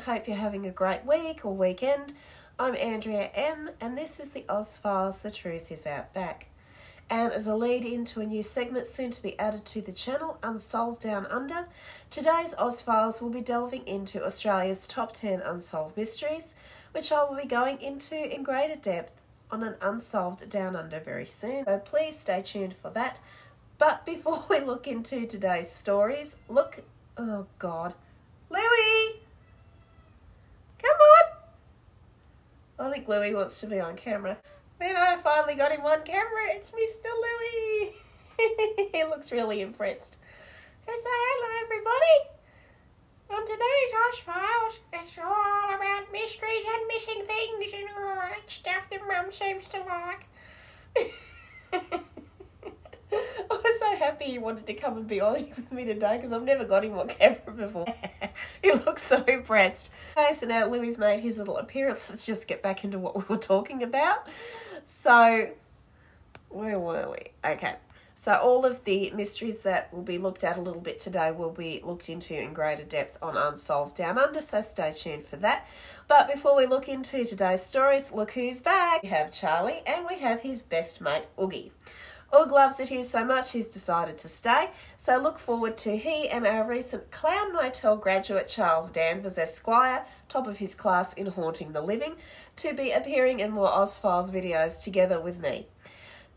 hope you're having a great week or weekend. I'm Andrea M, and this is the Oz Files The Truth Is Out Back. And as a lead into a new segment soon to be added to the channel, Unsolved Down Under, today's Oz Files will be delving into Australia's top 10 unsolved mysteries, which I will be going into in greater depth on an Unsolved Down Under very soon. So please stay tuned for that. But before we look into today's stories, look, oh God, Louie! Come on! I think Louie wants to be on camera. Then I finally got him on camera. It's Mr. Louie. he looks really impressed. Hey, say hello, everybody. On today's Oz Files, it's all about mysteries and missing things and all that stuff that Mum seems to like. Happy he wanted to come and be on with me today because I've never got him on camera before. he looks so impressed. Okay, so now Louis made his little appearance. Let's just get back into what we were talking about. So, where were we? Okay. So, all of the mysteries that will be looked at a little bit today will be looked into in greater depth on Unsolved Down Under, so stay tuned for that. But before we look into today's stories, look who's back. We have Charlie and we have his best mate, Oogie. Oog loves it here so much he's decided to stay, so look forward to he and our recent Clown Motel graduate Charles Danvers Esquire, top of his class in Haunting the Living, to be appearing in more Ozfiles videos together with me.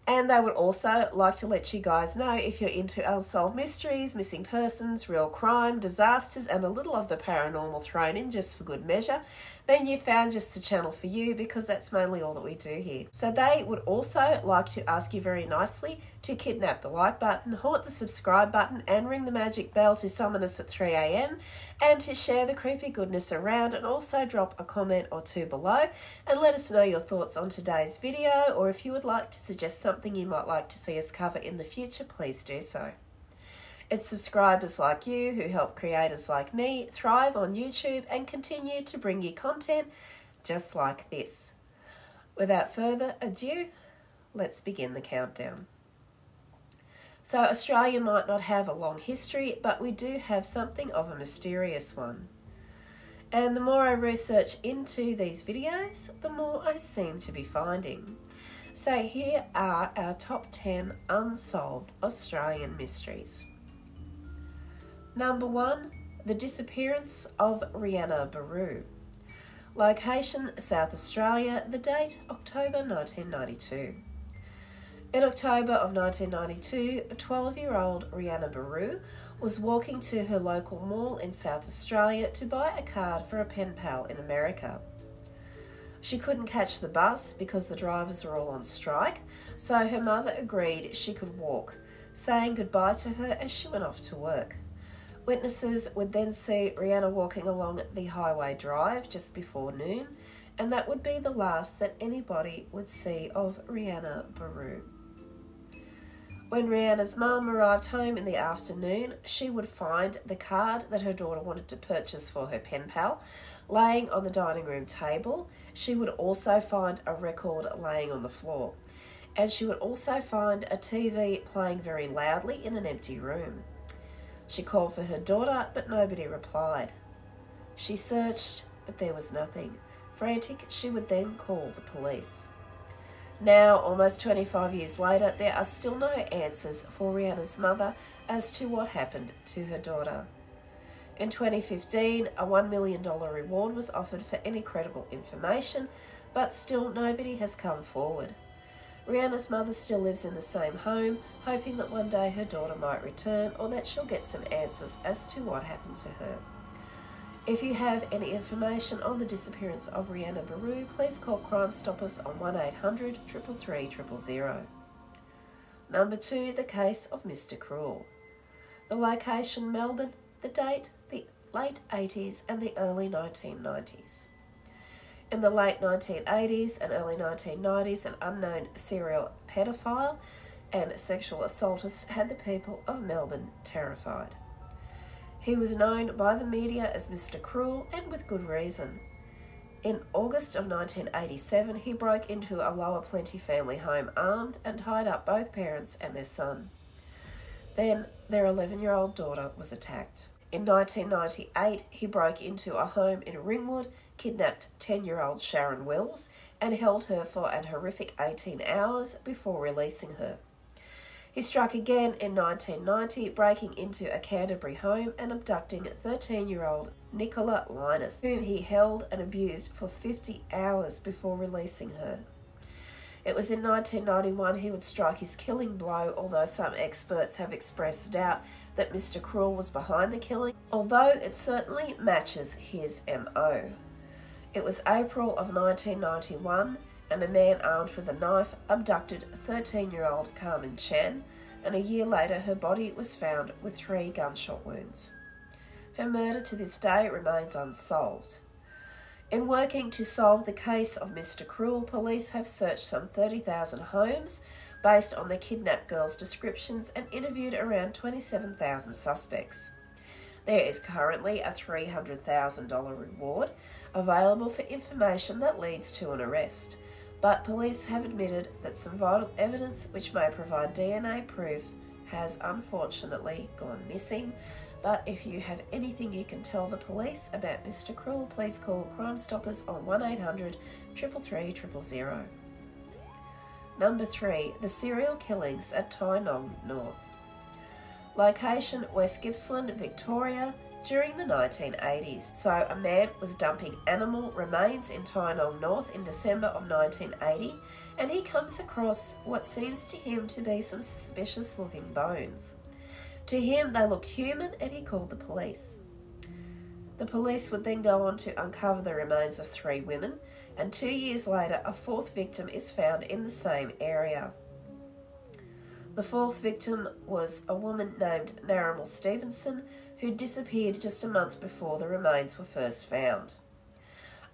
And they would also like to let you guys know if you're into unsolved mysteries, missing persons, real crime, disasters, and a little of the paranormal thrown in just for good measure, then you found just the channel for you because that's mainly all that we do here. So they would also like to ask you very nicely to kidnap the like button, haunt the subscribe button, and ring the magic bell to summon us at 3am, and to share the creepy goodness around, and also drop a comment or two below, and let us know your thoughts on today's video, or if you would like to suggest something you might like to see us cover in the future, please do so. It's subscribers like you who help creators like me thrive on YouTube and continue to bring you content just like this. Without further ado, let's begin the countdown. So, Australia might not have a long history, but we do have something of a mysterious one. And the more I research into these videos, the more I seem to be finding. So, here are our top 10 unsolved Australian mysteries. Number one, the disappearance of Rhianna Barreau. Location, South Australia. The date, October 1992. In October of 1992, 12 year old Rhianna Barreau was walking to her local mall in South Australia to buy a card for a pen pal in America. She couldn't catch the bus because the drivers were all on strike, so her mother agreed she could walk, saying goodbye to her as she went off to work. Witnesses would then see Rhianna walking along the highway drive just before noon, and that would be the last that anybody would see of Rhianna Barreau. When Rhianna's mum arrived home in the afternoon, she would find the card that her daughter wanted to purchase for her pen pal laying on the dining room table. She would also find a record laying on the floor. And she would also find a TV playing very loudly in an empty room. She called for her daughter, but nobody replied. She searched, but there was nothing. Frantic, she would then call the police. Now, almost 25 years later, there are still no answers for Rhianna's mother as to what happened to her daughter. In 2015, a $1 million reward was offered for any credible information, but still nobody has come forward. Rhianna's mother still lives in the same home, hoping that one day her daughter might return or that she'll get some answers as to what happened to her. If you have any information on the disappearance of Rhianna Barreau, please call Crime Stoppers on 1800 333 000. Number two, the case of Mr. Cruel. The location, Melbourne, the date, the late 80s and the early 1990s. In the late 1980s and early 1990s, an unknown serial pedophile and sexual assaultist had the people of Melbourne terrified. He was known by the media as Mr. Cruel and with good reason. In August of 1987, he broke into a Lower Plenty family home armed and tied up both parents and their son. Then their 11 year old daughter was attacked. In 1998, he broke into a home in Ringwood, kidnapped 10 year old Sharon Wills, and held her for an horrific 18 hours before releasing her. He struck again in 1990, breaking into a Canterbury home and abducting 13 year old Nicola Lynas, whom he held and abused for 50 hours before releasing her. It was in 1991 he would strike his killing blow, although some experts have expressed doubt that Mr. Cruel was behind the killing, although it certainly matches his MO. It was April of 1991 and a man armed with a knife abducted 13 year old Karmein Chan, and a year later her body was found with three gunshot wounds. Her murder to this day remains unsolved. In working to solve the case of Mr. Cruel, police have searched some 30,000 homes based on the kidnapped girls' descriptions and interviewed around 27,000 suspects. There is currently a $300,000 reward available for information that leads to an arrest but police have admitted that some vital evidence which may provide DNA proof has unfortunately gone missing. But if you have anything you can tell the police about Mr. Cruel, please call Crime Stoppers on 1800 333 000. Number 3. The Serial Killings at Tynong North. Location West Gippsland, Victoria, during the 1980s. So, a man was dumping animal remains in Tynong North in December of 1980, and he comes across what seems to him to be some suspicious looking bones. To him, they looked human, and he called the police. The police would then go on to uncover the remains of three women, and two years later, a fourth victim is found in the same area. The fourth victim was a woman named Narumul Stevenson, who disappeared just a month before the remains were first found.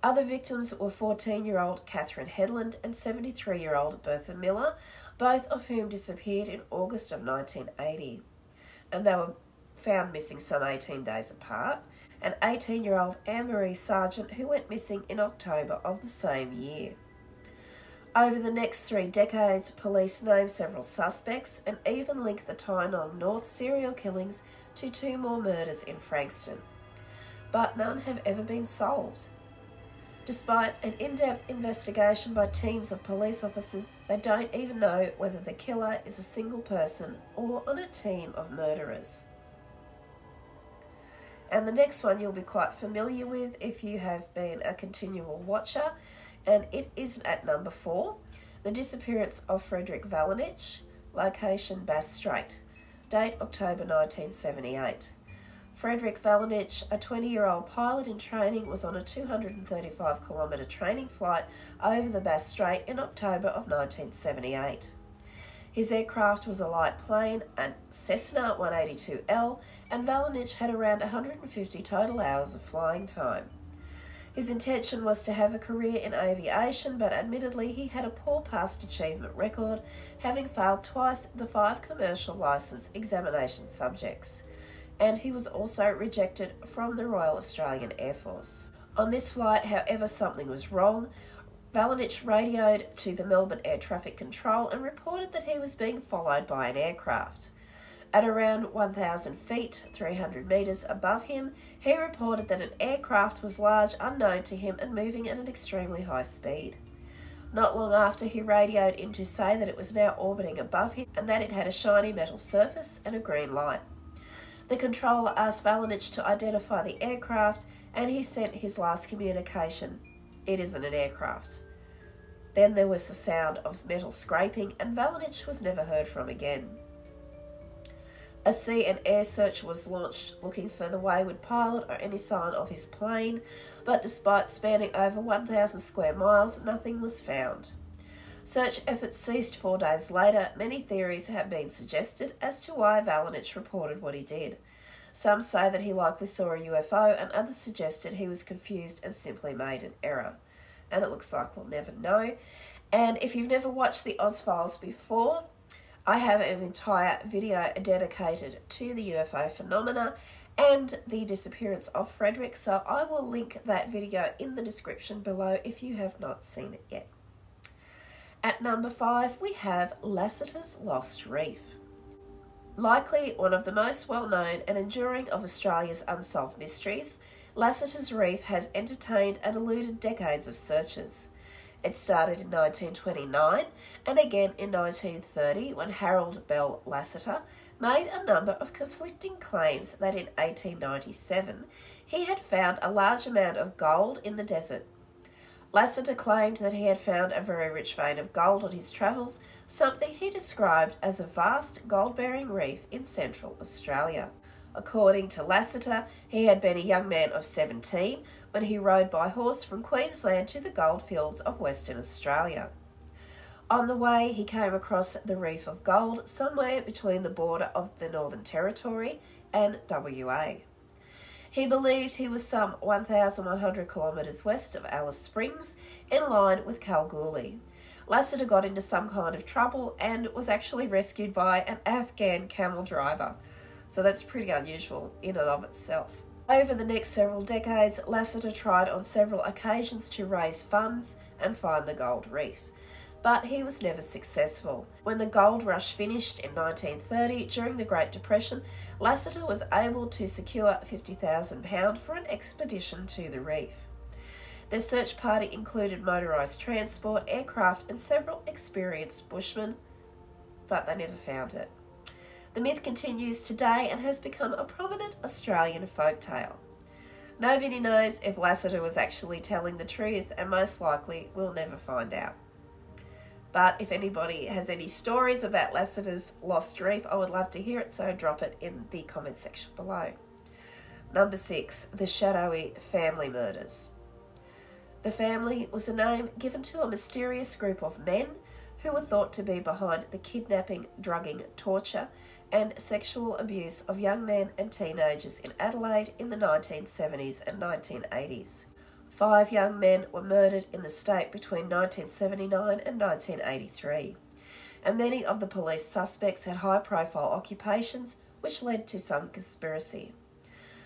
Other victims were 14 year old Catherine Headland and 73 year old Bertha Miller, both of whom disappeared in August of 1980. And they were found missing some 18 days apart, and 18 year old Anne Marie Sargent, who went missing in October of the same year. Over the next three decades, police named several suspects and even linked the Tynong North serial killings to two more murders in Frankston, but none have ever been solved. Despite an in depth investigation by teams of police officers, they don't even know whether the killer is a single person or on a team of murderers. And the next one you'll be quite familiar with if you have been a continual watcher, and it isn't at number four The Disappearance of Frederick Valentich, location Bass Strait. Date October 1978. Frederick Valentich, a 20 year old pilot in training, was on a 235 kilometre training flight over the Bass Strait in October of 1978. His aircraft was a light plane, a Cessna 182L, and Valentich had around 150 total hours of flying time. His intention was to have a career in aviation, but admittedly he had a poor past achievement record, having failed twice the five commercial license examination subjects. And he was also rejected from the Royal Australian Air Force. On this flight, however, something was wrong. Valentich radioed to the Melbourne Air Traffic Control and reported that he was being followed by an aircraft. At around 1,000 feet, 300 metres above him, he reported that an aircraft was large, unknown to him, and moving at an extremely high speed. Not long after, he radioed in to say that it was now orbiting above him and that it had a shiny metal surface and a green light. The controller asked Valentich to identify the aircraft, and he sent his last communication It isn't an aircraft. Then there was the sound of metal scraping, and Valentich was never heard from again. A sea and air search was launched looking for the wayward pilot or any sign of his plane, but despite spanning over 1,000 square miles, nothing was found. Search efforts ceased four days later. Many theories have been suggested as to why Valentich reported what he did. Some say that he likely saw a UFO, and others suggested he was confused and simply made an error. And it looks like we'll never know. And if you've never watched the Oz Files before, I have an entire video dedicated to the UFO phenomena and the disappearance of Frederick, so I will link that video in the description below if you have not seen it yet. At number five, we have Lasseter's Lost Reef. Likely one of the most well known and enduring of Australia's unsolved mysteries, Lasseter's Reef has entertained and eluded decades of searchers. It started in 1929 and again in 1930 when Harold Bell Lasseter made a number of conflicting claims that in 1897 he had found a large amount of gold in the desert. Lasseter claimed that he had found a very rich vein of gold on his travels, something he described as a vast gold bearing reef in central Australia. According to Lasseter, he had been a young man of 17 when he rode by horse from Queensland to the goldfields of Western Australia. On the way, he came across the Reef of Gold somewhere between the border of the Northern Territory and WA. He believed he was some 1,100 kilometres west of Alice Springs, in line with Kalgoorlie. Lasseter got into some kind of trouble and was actually rescued by an Afghan camel driver. So that's pretty unusual in and of itself. Over the next several decades, Lasseter tried on several occasions to raise funds and find the gold reef but he was never successful. When the gold rush finished in 1930 during the Great Depression, Lasseter was able to secure £50,000 for an expedition to the reef. Their search party included motorised transport, aircraft, and several experienced bushmen, but they never found it. The myth continues today and has become a prominent Australian folk tale. Nobody knows if Lasseter was actually telling the truth, and most likely we'll never find out. But if anybody has any stories about Lasseter's Lost Reef, I would love to hear it, so drop it in the comment section below. Number six, the shadowy family murders. The family was a name given to a mysterious group of men who were thought to be behind the kidnapping, drugging, torture, and sexual abuse of young men and teenagers in Adelaide in the 1970s and 1980s. Five young men were murdered in the state between 1979 and 1983, and many of the police suspects had high profile occupations, which led to some conspiracy.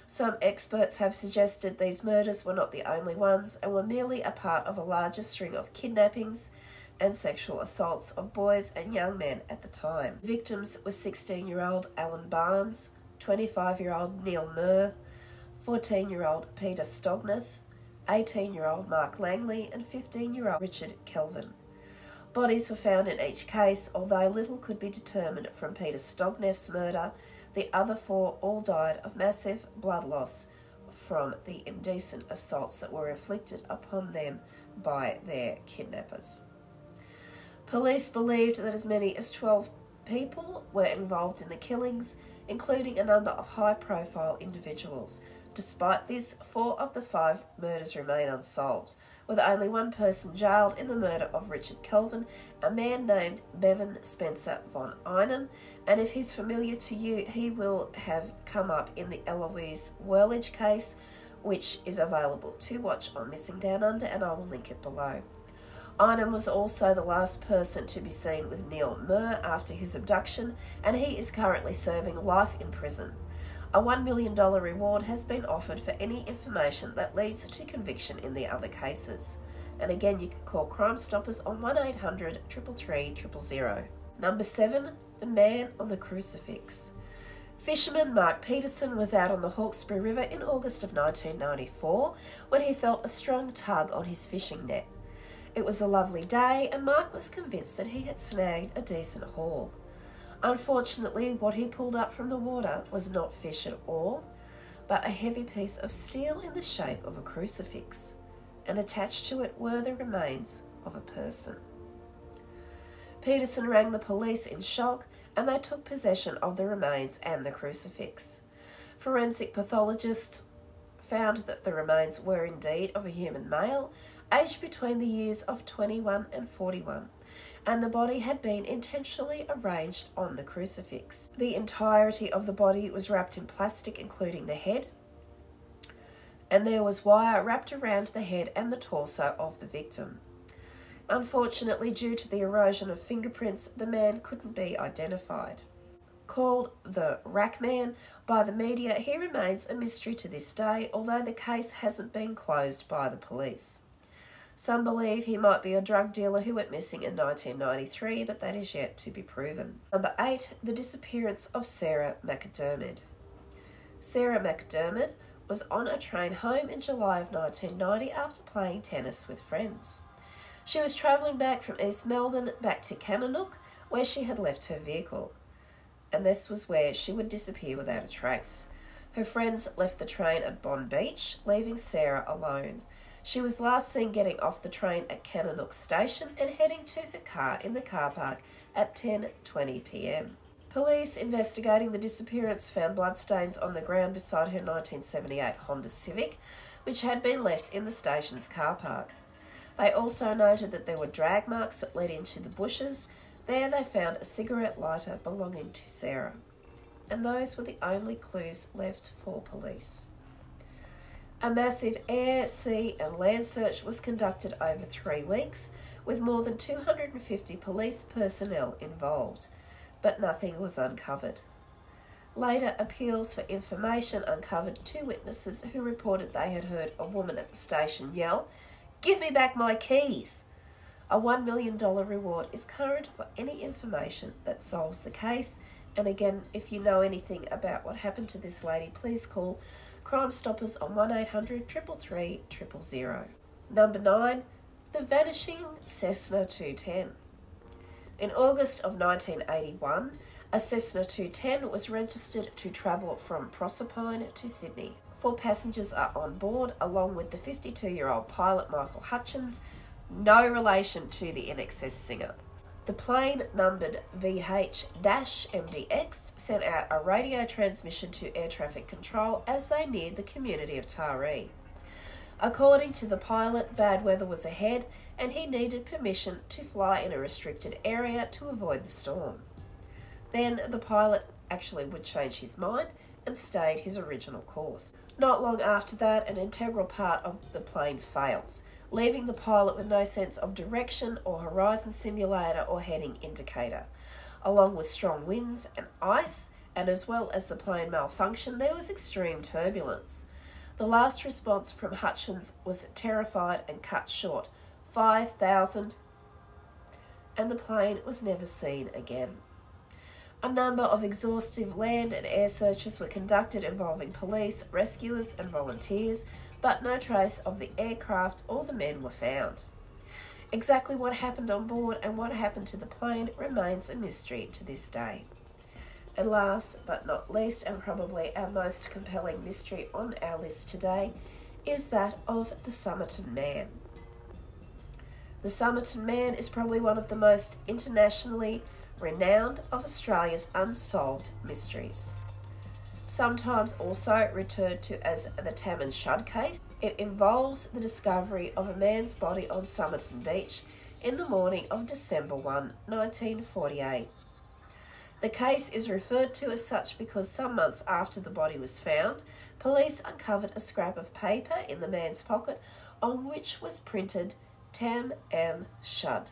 Some experts have suggested these murders were not the only ones and were merely a part of a larger string of kidnappings and sexual assaults of boys and young men at the time. Victims were 16 year old Alan Barnes, 25 year old Neil Muir, 14 year old Peter Stogneff, 18 year old Mark Langley, and 15 year old Richard Kelvin. Bodies were found in each case, although little could be determined from Peter Stogneff's murder. The other four all died of massive blood loss from the indecent assaults that were inflicted upon them by their kidnappers. Police believed that as many as 12 people were involved in the killings, including a number of high profile individuals, Despite this, four of the five murders remain unsolved, with only one person jailed in the murder of Richard Kelvin, a man named Bevan Spencer von Einem, and if he's familiar to you, he will have come up in the Eloise Worledge case, which is available to watch on Missing Down Under, and I will link it below. Einem was also the last person to be seen with Neil Muir after his abduction, and he is currently serving life in prison. A $1 million reward has been offered for any information that leads to conviction in the other cases. And again, you can call Crime Stoppers on 1800 333 000. Number 7. The Man on the Crucifix. Fisherman Mark Peterson was out on the Hawkesbury River in August of 1994 when he felt a strong tug on his fishing net. It was a lovely day, and Mark was convinced that he had snagged a decent haul. Unfortunately, what he pulled up from the water was not fish at all, but a heavy piece of steel in the shape of a crucifix, and attached to it were the remains of a person. Peterson rang the police in shock, and they took possession of the remains and the crucifix. Forensic pathologists found that the remains were indeed of a human male, aged between the years of 21 and 41 and the body had been intentionally arranged on the crucifix. The entirety of the body was wrapped in plastic, including the head, and there was wire wrapped around the head and the torso of the victim. Unfortunately, due to the erosion of fingerprints, the man couldn't be identified. Called the Rack Man by the media, he remains a mystery to this day, although the case hasn't been closed by the police. Some believe he might be a drug dealer who went missing in 1993, but that is yet to be proven. Number 8. The disappearance of Sarah McDermott. Sarah McDermott was on a train home in July of 1990 after playing tennis with friends. She was travelling back from East Melbourne back to Kananook, where she had left her vehicle. And this was where she would disappear without a trace. Her friends left the train at Bonbeach, leaving Sarah alone. She was last seen getting off the train at Kananook Station and heading to her car in the car park at 10:20 p.m. Police investigating the disappearance found bloodstains on the ground beside her 1978 Honda Civic, which had been left in the station's car park. They also noted that there were drag marks that led into the bushes. There they found a cigarette lighter belonging to Sarah. And those were the only clues left for police. A massive air, sea, and land search was conducted over three weeks, with more than 250 police personnel involved but nothing was uncovered. Later, appeals for information uncovered two witnesses who reported they had heard a woman at the station yell, Give me back my keys! A $1 million reward is current for any information that solves the case. And again, if you know anything about what happened to this lady, please call Crime Stoppers on 1800 333 000. Number 9. The Vanishing Cessna 210. In August of 1981, a Cessna 210 was registered to travel from Proserpine to Sydney. Four passengers are on board, along with the 52 year old pilot Michael Hutchins, no relation to the INXS singer. The plane, numbered VH MDX, sent out a radio transmission to air traffic control as they neared the community of Taree. According to the pilot, bad weather was ahead and he needed permission to fly in a restricted area to avoid the storm. Then the pilot actually would change his mind and stayed his original course. Not long after that, an integral part of the plane fails, leaving the pilot with no sense of direction or horizon simulator or heading indicator. Along with strong winds and ice, and as well as the plane malfunction, there was extreme turbulence. The last response from Hutchins was terrified and cut short, 5,000, and the plane was never seen again. A number of exhaustive land and air searches were conducted involving police, rescuers, and volunteers, but no trace of the aircraft or the men were found. Exactly what happened on board and what happened to the plane remains a mystery to this day. And last but not least, and probably our most compelling mystery on our list today, is that of the Somerton Man. The Somerton Man is probably one of the most internationally renowned of Australia's unsolved mysteries. Sometimes also referred to as the Taman Shud case, it involves the discovery of a man's body on Somerton Beach in the morning of December 1, 1948. The case is referred to as such because some months after the body was found, police uncovered a scrap of paper in the man's pocket on which was printed Tam Am Shud.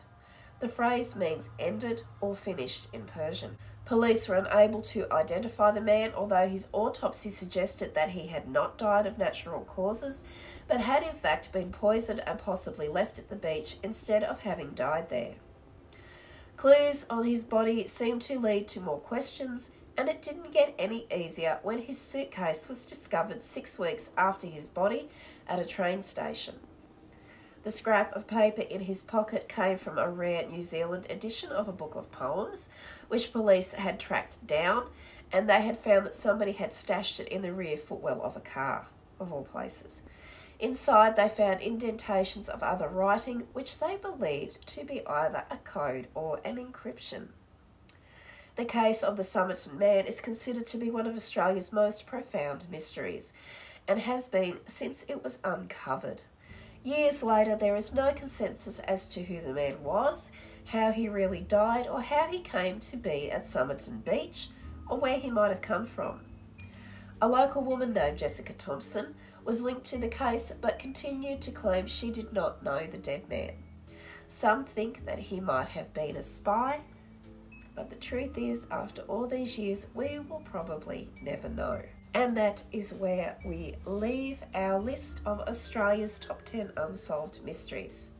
The phrase means ended or finished in Persian. Police were unable to identify the man, although his autopsy suggested that he had not died of natural causes, but had in fact been poisoned and possibly left at the beach instead of having died there. Clues on his body seemed to lead to more questions, and it didn't get any easier when his suitcase was discovered six weeks after his body at a train station. The scrap of paper in his pocket came from a rare New Zealand edition of a book of poems, which police had tracked down, and they had found that somebody had stashed it in the rear footwell of a car, of all places. Inside, they found indentations of other writing, which they believed to be either a code or an encryption. The case of the Somerton Man is considered to be one of Australia's most profound mysteries and has been since it was uncovered. Years later, there is no consensus as to who the man was, how he really died, or how he came to be at Somerton Beach, or where he might have come from. A local woman named Jessica Thomson was linked to the case but continued to claim she did not know the dead man. Some think that he might have been a spy, but the truth is, after all these years, we will probably never know. And that is where we leave our list of Australia's top 10 unsolved mysteries.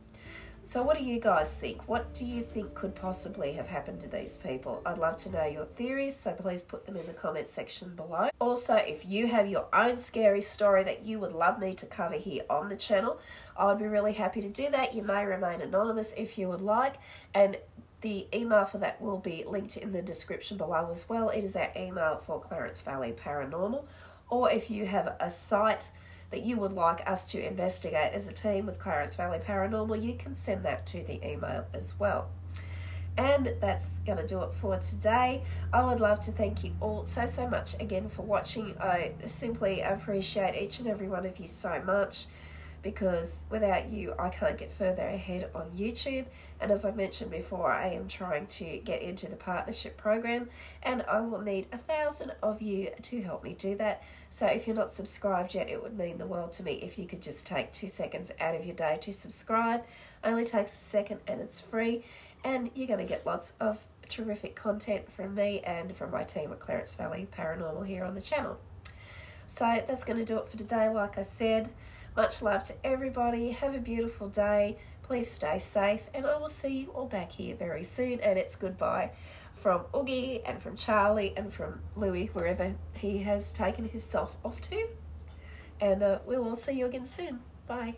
So, what do you guys think? What do you think could possibly have happened to these people? I'd love to know your theories, so please put them in the comment section below. Also, if you have your own scary story that you would love me to cover here on the channel, I'd be really happy to do that. You may remain anonymous if you would like, and the email for that will be linked in the description below as well. It is our email for Clarence Valley Paranormal, or if you have a site that you would like us to investigate as a team with Clarence Valley Paranormal, you can send that to the email as well. And that's going to do it for today. I would love to thank you all so, so much again for watching. I simply appreciate each and every one of you so much because without you, I can't get further ahead on YouTube. And as I've mentioned before, I am trying to get into the partnership program, and I will need a thousand of you to help me do that. So if you're not subscribed yet, it would mean the world to me if you could just take two seconds out of your day to subscribe. Only takes a second, and it's free, and you're going to get lots of terrific content from me and from my team at Clarence Valley Paranormal here on the channel. So that's going to do it for today, like I said. Much love to everybody. Have a beautiful day. Please stay safe, and I will see you all back here very soon. And it's goodbye from Oogie and from Charlie and from Louie, wherever he has taken himself off to. And uh, we will see you again soon. Bye.